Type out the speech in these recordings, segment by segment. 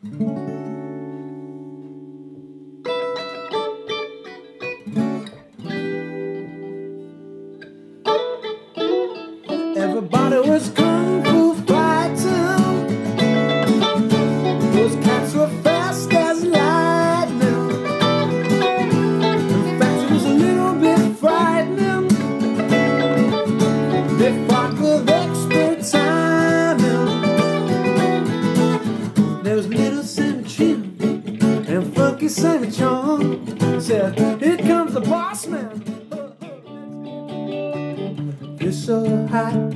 Everybody was kung fu fighting. Those cats were fast as lightning. In fact, it was a little bit frightening. They a sandwich on. Said, here comes the boss man. You're so hot,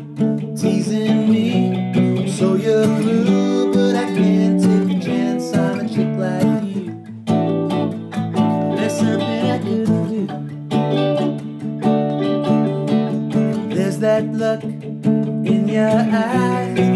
teasing me. So you're blue, but I can't take a chance on a chick like you. There's something I could do. There's that look in your eyes.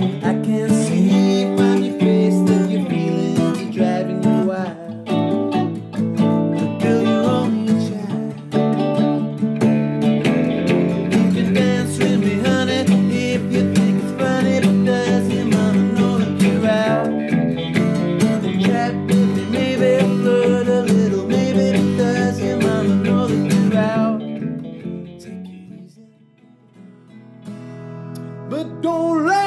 but don't let